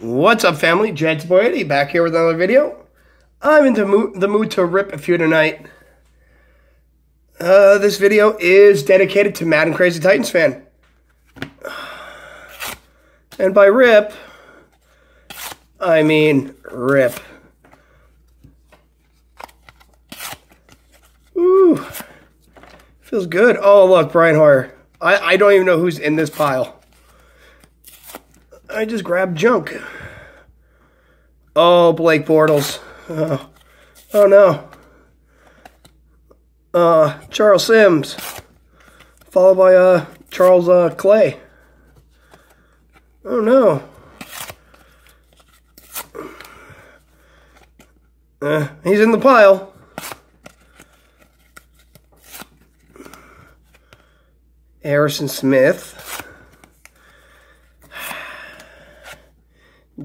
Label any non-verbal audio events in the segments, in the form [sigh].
What's up, family? Jets Boy Eddie back here with another video. I'm in the mood, the mood to rip a few tonight. Uh, this video is dedicated to Madden Crazy Titans fan. And by rip, I mean rip. Ooh, feels good. Oh, look, Brian Hoyer. I, I don't even know who's in this pile. I just grabbed junk. Oh, Blake Bortles. Oh, oh no. Uh, Charles Sims. Followed by uh, Charles uh, Clay. Oh no. Uh, he's in the pile. Harrison Smith.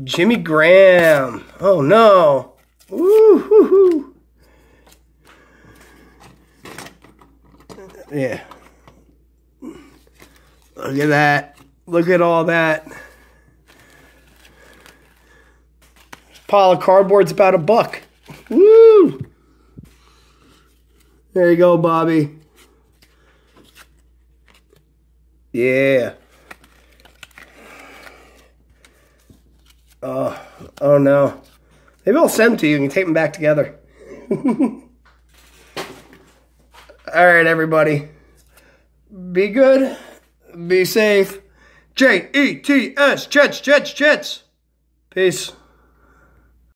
Jimmy Graham. Oh no. Woo Yeah. Look at that. Look at all that. Pile of cardboard's about a buck. Woo! There you go, Bobby. Yeah. Oh, oh no. Maybe I'll send them to you and you take them back together. [laughs] All right, everybody. Be good. Be safe. J E T S. Jets, Jets, Jets. Peace.